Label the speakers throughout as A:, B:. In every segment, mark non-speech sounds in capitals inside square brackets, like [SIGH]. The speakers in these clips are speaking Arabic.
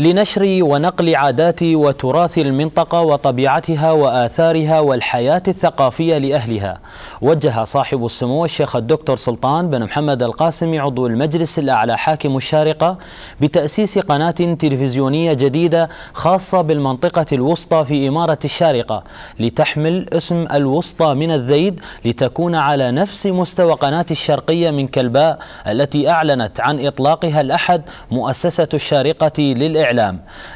A: لنشر ونقل عادات وتراث المنطقة وطبيعتها وآثارها والحياة الثقافية لأهلها. وجه صاحب السمو الشيخ الدكتور سلطان بن محمد القاسمي عضو المجلس الأعلى حاكم الشارقة بتأسيس قناة تلفزيونية جديدة خاصة بالمنطقة الوسطى في إمارة الشارقة لتحمل اسم الوسطى من الذيد لتكون على نفس مستوى قناة الشرقية من كلباء التي أعلنت عن إطلاقها الأحد مؤسسة الشارقة للإعلام.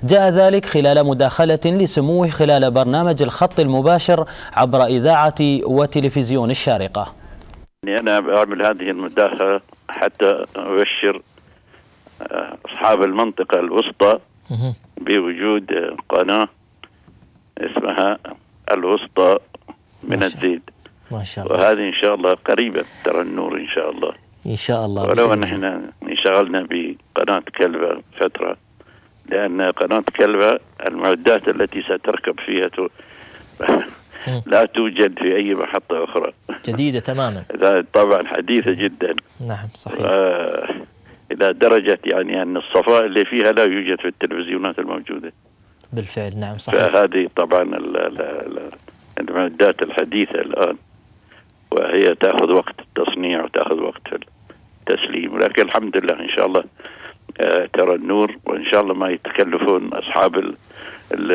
A: جاء ذلك خلال مداخلة لسموه خلال برنامج الخط المباشر عبر إذاعة وتلفزيون الشارقة.
B: أنا بعمل هذه المداخلة حتى أبشر أصحاب المنطقة الوسطى بوجود قناة اسمها الوسطى من الزيد
A: ما شاء الله.
B: وهذه إن شاء الله قريبة ترى النور إن شاء الله.
A: إن شاء الله.
B: ولو أن إحنا انشغلنا بقناة كلبة فترة لأن قناة كلبة المعدات التي ستركب فيها تو... [LAUGHS] لا توجد في أي محطة أخرى.
A: جديدة تماما.
B: طبعا حديثة جدا.
A: نعم صحيح.
B: آه إلى درجة يعني أن الصفاء اللي فيها لا يوجد في التلفزيونات الموجودة.
A: بالفعل نعم صحيح.
B: فهذه طبعا المعدات الحديثة الآن وهي تأخذ وقت التصنيع وتأخذ وقت التسليم. لكن الحمد لله إن شاء الله ترى النور وإن شاء الله ما يتكلفون ال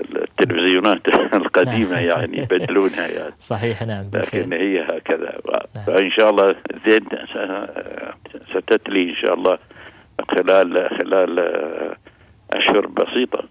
B: التلفزيونات [LAUGHS] القديمة يعني يبدلونها يعني [LAUGHS]
A: صحيح نعم بالفعل.
B: لكن هي هكذا نعم. فإن شاء الله زين ستتلي إن شاء الله خلال خلال أشهر بسيطة